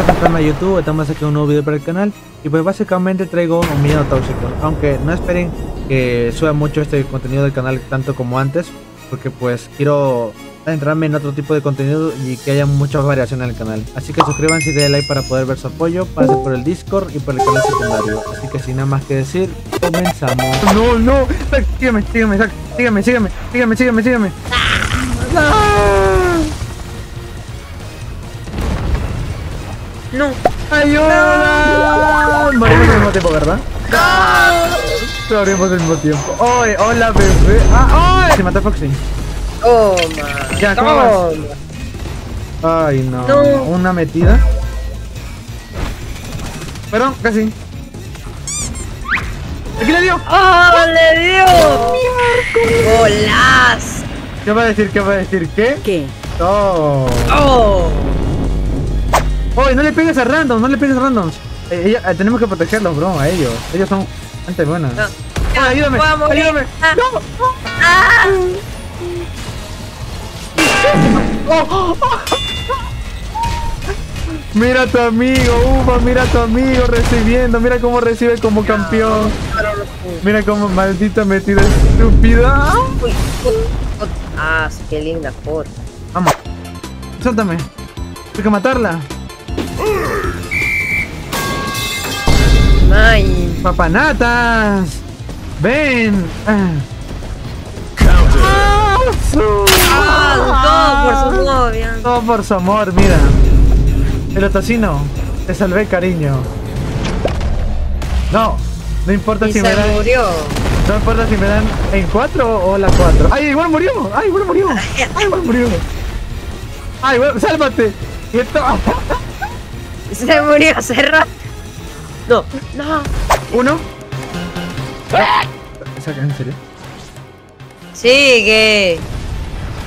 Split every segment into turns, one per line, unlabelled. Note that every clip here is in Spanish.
Hola fantasma YouTube, estamos aquí un nuevo video para el canal y pues básicamente traigo un miedo tóxico, aunque no esperen que suba mucho este contenido del canal tanto como antes, porque pues quiero adentrarme en otro tipo de contenido y que haya mucha variación en el canal. Así que suscríbanse y denle like para poder ver su apoyo, pase por el Discord y por el canal secundario. Así que sin nada más que decir, comenzamos. No, no, sígueme, sígueme, sígueme, sígueme, sígueme, sígueme, sígueme.
No.
¡Ayuda! Morimos al mismo tiempo, ¿verdad? ¡No! Morimos al mismo tiempo. ¡Oye! ¡Hola, bebé! ¡Ah! ¡Ay! Se mató Foxy.
Toma.
Ya, ¿cómo vas? Ay, no.
No.
Una metida. Perdón, casi. ¡Aquí le dio!
¡Oh, le dio! ¡Golazo!
¿Qué va a decir? ¿Qué va a decir? ¿Qué?
¿Qué?
¡Oh!
¡Oh!
¡Oye! No le pegues a randoms, no le pegues a randoms. Eh, eh, tenemos que protegerlos, bro, a ellos. Ellos son gente buena.
No.
Ah, ayúdame, ayúdame.
Ah.
¡No!
¡Ah!
Oh, oh. Mira a tu amigo, Ufa, mira a tu amigo recibiendo, mira cómo recibe como campeón. Mira cómo maldita metida estúpida.
Ah, sí, qué linda foto.
Vamos, suéltame. Hay que matarla.
Ay,
Papanatas. Ven. Ah. Ah, su-
ah, todo por su novia.
Todo por su amor, mira. El otocino, te salvé, cariño. No, no importa
Y
si me dan.
murió.
No importa si me dan en 4 o la 4. ¡Ay, igual murió! ¡Ay, igual murió! ¡Ay, igual murió! ¡Ay, igual, sálvate! Y esto.
Se murió hace rato. No, no.
Uno. ¿Saca en serio?
Sigue.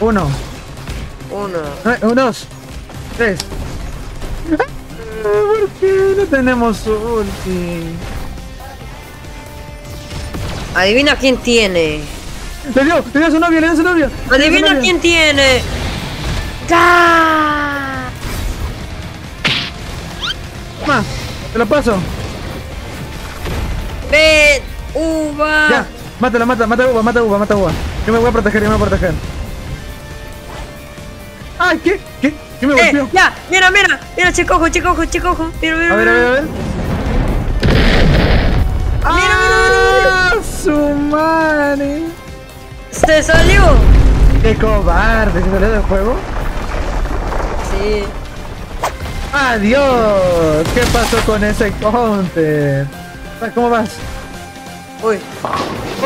Uno.
Uno.
Nue- un, Dos. Tres. Ah, ¿Por qué no tenemos ulti?
Adivina quién tiene.
¡Le dio! ¡Le dio a su novia! ¡Le dio a su novia! ¡Le dio a su
Adivina
novia!
quién tiene. ¡Ah!
Toma, te lo paso.
¡Ven! ¡Uva!
Ya, mátala, mata, mata uva, mata uva, mata uva. Yo me voy a proteger, yo me voy a proteger. ¡Ay, qué! ¿Qué? ¿Qué me
¡Eh!
golpeó?
¡Ya! ¡Mira, mira! ¡Mira, chicojo, chicojo, chicojo! ¡Mira, mira!
A ver, a ver, a ver.
Mira,
¡Ah! ¡Su madre!
¡Se salió!
¡Qué cobarde! ¿Se salió del juego?
Sí.
¡Adiós! ¿Qué pasó con ese counter? ¿Cómo vas?
Uy,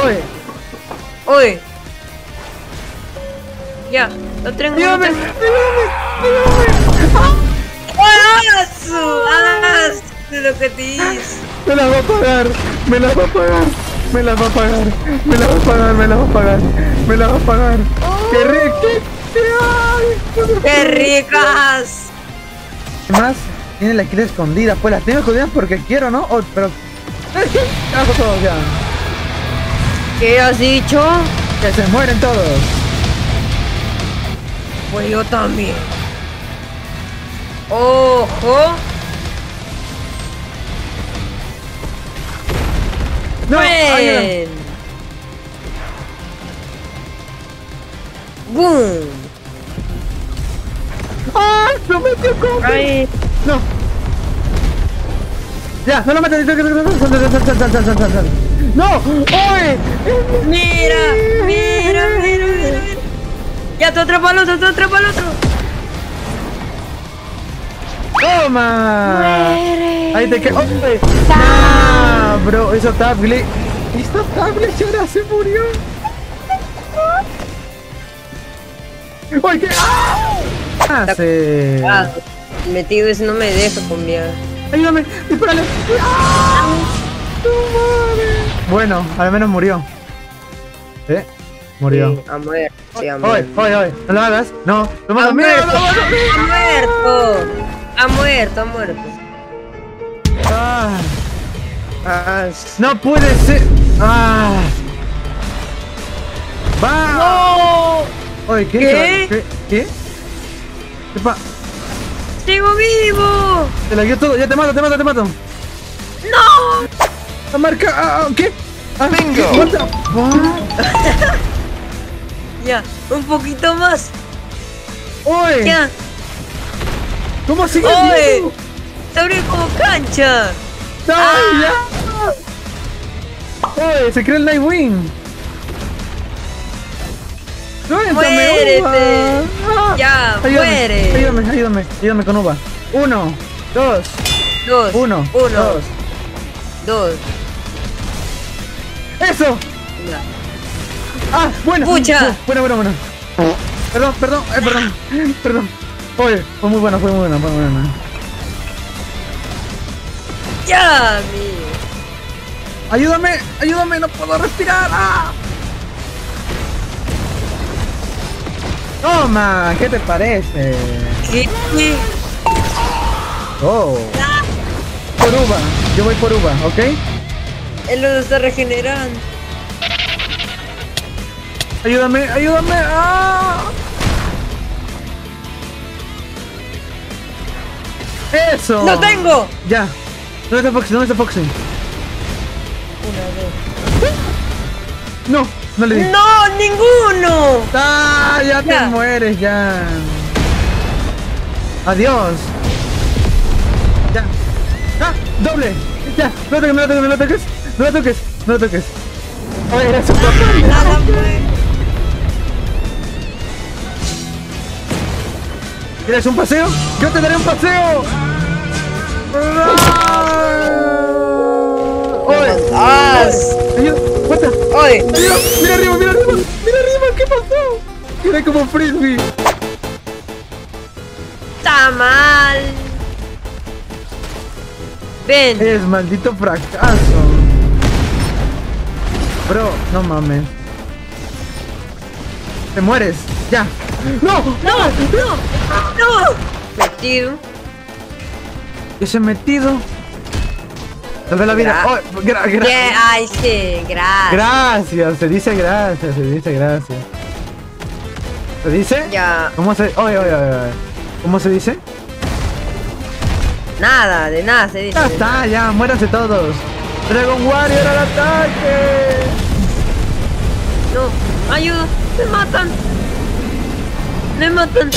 ¡Oye!
uy. Ya, lo tengo. lo
¡Ayúdame!
tengo.
¡Ayúdame!
¡Ah, su! ¡Ah, su! De lo que te hice.
¡Me la va a pagar! ¡Me la va a pagar! ¡Me la va a pagar! ¡Me la va a pagar! ¡Me la va a pagar! ¡Me la va a pagar! ¡Qué rico! ¡Qué, qué,
ricas!
Además, tiene la kill escondida. Pues las tengo escondidas porque quiero, ¿no? Oh, pero... Ya.
¿Qué has dicho?
Que se mueren todos.
Pues yo también. ¡Ojo!
No.
¡Ven! ¡Boom!
¡Ah! ¡Lo metió con...
¡Ay!
No. Ya, no lo mates. ¡No! ¡Oye!
Mira, mira, mira, mira. Ya, tú atrapa al otro, tú atrapa al otro.
¡Toma!
Muere.
Ahí te quedas. ¡Ah, bro! Esa tablet. Esta tablet ahora se murió. ¡Oye, qué! ¡Ah!
Metido ese no me deja con
Ayúdame, dispárale. ¡Ah! ¡Tu madre! Bueno, al menos murió. ¿Eh? Murió.
Sí, ha muerto, sí, ha
Oye,
muerto.
oye, oye, no lo hagas. No, toma
Ha
la mierda.
muerto, ha muerto, ha muerto, ha muerto.
Ah,
Ah,
no puede ser. Ah. Va. Oye, ¿qué?
¿Qué?
¿Qué? ¿Qué? ¿Qué pa-
¡Sigo vivo!
Te la guío todo, ya te mato, te mato, te mato.
¡No!
La marca, ah, ah, ¿qué? Ah,
Bingo.
what the fuck?
Ya, un poquito más.
Oye,
Ya.
¿cómo sigues
¡Oye!
vivo?
Se abrió como cancha.
¡Ay,
Ah.
ya! Oye, se creó el Nightwing. ¡Suéltame,
Muérete.
Ah,
Ya,
ayúdame,
muere.
Ayúdame, ayúdame, ayúdame con Uva. Uno, dos,
Dos.
uno,
Uno.
dos.
Dos.
¡Eso!
Ya.
¡Ah, bueno!
Pucha.
Bueno, bueno, bueno. Perdón, perdón, eh, perdón, perdón. Oye, fue muy buena, fue muy buena, fue muy buena.
Ya, amigo.
Ayúdame, ayúdame, no puedo respirar. ¡Ah! Toma, ¿qué te parece?
¿Qué?
Oh. Por uva, yo voy por uva, ¿ok?
Él lo está regenerando.
Ayúdame, ayúdame. ¡Ah! Eso.
¡Lo tengo!
Ya. ¿Dónde está Foxy? ¿Dónde está Foxy?
Una,
No, no le di.
dos. ¡No! ¡Ninguno!
Ah, ya te mueres, ya. Adiós. Ya. Ah, doble. Ya, no toques, no toques, no toques. No toques, no toques. Oye, eres un.
Nada.
¿Quieres un paseo? Yo te daré un paseo. Ah. Ayuda, the-
¡Oye!
mira arriba, mira arriba, mira arriba, ¿qué pasó? Tiene como frisbee.
¡Está mal! Ven.
Es maldito fracaso. Bro, no mames. Te mueres. Ya. No,
¡No! ¡No! ¡No! Metido.
Yo se metido. Salve la vida.
Gra-
Oh, gra- gra-
Ay, sí, gracias.
gracias, se dice gracias, se dice gracias. ¿Se dice?
Ya.
¿Cómo se.? Oye, oye, oye, oye. ¿Cómo se dice?
Nada, de nada se dice.
Ya está, ya, muéranse todos. Dragon Warrior al ataque.
No, ayuda, me matan. Me matan.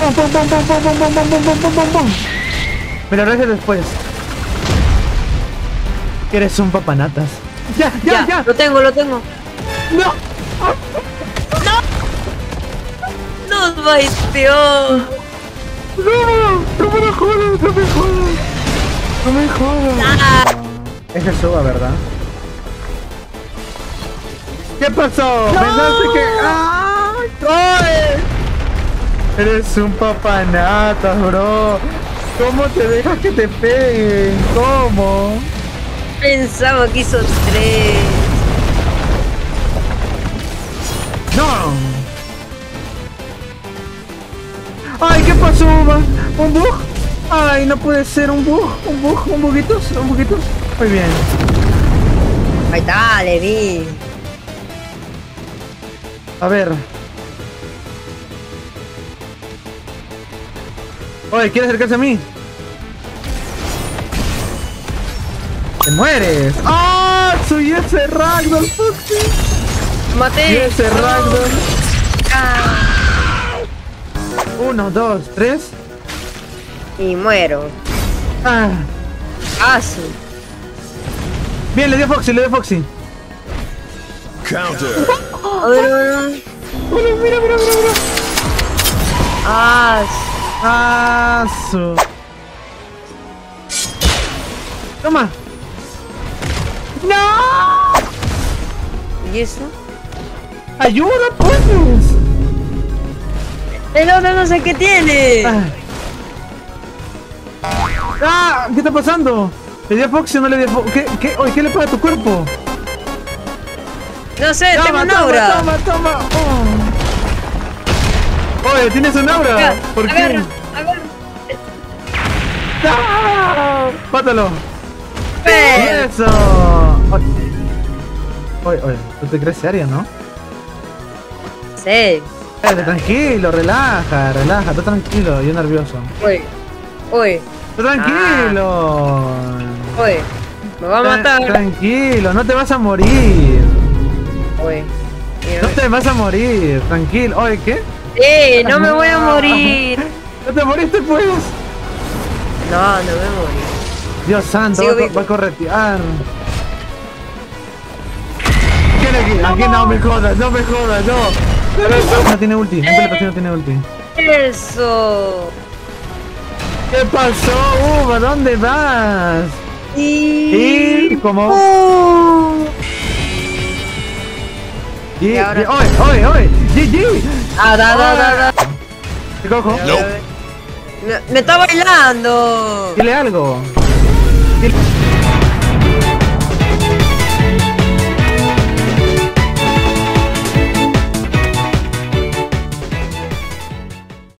Pum, pum, pum, pum, pum, pum, pum, pum, pum, pum, pum, pum, pum. Me lo después. Que eres un papanatas. Ya, ya, ya.
Lo tengo, lo tengo.
No.
Nos baisteó.
No, no me jodas, no me jodas. No me jodas.
Ah,
Es el suba, ¿verdad? ¿Qué pasó? ¿Pensaste que.? ¡Ay! ¡Ay! Eres un papanatas, bro. ¿Cómo te dejas que te peguen? ¿Cómo?
Pensaba que hizo tres.
¡No! ¡Ay, qué pasó, Uva? ¿Un bug? ¡Ay, no puede ser un bug! ¿Un bug? ¿Un buguitos? ¿Un buguitos? Muy bien.
Ahí está, le vi.
A ver. Oye, ¿quieres acercarse a mí? ¡Te mueres! ¡Ah! ¡Soy ese Ragdoll, Foxy! ¡Y
Maté.
ese Ragdoll!
Ah,
Uno, dos, tres.
y muero.
¡Ah!
Ah, sí.
Bien, le dio Foxy, le dio Foxy.
Counter.
A ver.
Mira, mira, mira, mira, mira.
Ah.
¡Ah! Su... ¡Toma! ¡No!
¿Y eso?
¡Ayuda, pues!
El otro no sé qué tiene.
Ah. ¿Qué está pasando? ¿Le dio Foxy o no le dio Foxy? ¿Qué, qué, oye, ¿qué le pasa a tu cuerpo?
No sé, tengo
Toma,
un
toma,
aura.
toma, toma. Oh. Oye, ¿tienes un aura? ¿Por qué?
agarra.
¡Ah! ¡Mátalo!
Ven.
¡Eso! Oye, oye, oye, tú te crees serio, ¿no?
Sí.
Tranquilo, relaja, relaja, tú tranquilo, yo nervioso.
Uy,
Tú tranquilo.
uy. Me va a matar.
Tranquilo, no te vas a morir.
Uy.
No te vas a morir, tranquilo. Oye, ¿qué?
¡Eh! ¡No me voy a morir!
¿No te moriste pues?
No, no me morí.
Dios santo,
Sigo
va a corretear. ¿Quién aquí? Aquí no me jodas, no me jodas, no. No tiene ulti, no tiene ulti.
¡Eso!
¿Qué pasó, Uva? ¿Dónde vas?
Y...
Y como.
¡Oh!
Y,
Y ahora-
¡Oye, oye, oye! ¡GG!
¡Ah, da, da, da, da!
¿Qué cojo?
Me está bailando.
Dile algo. Dile-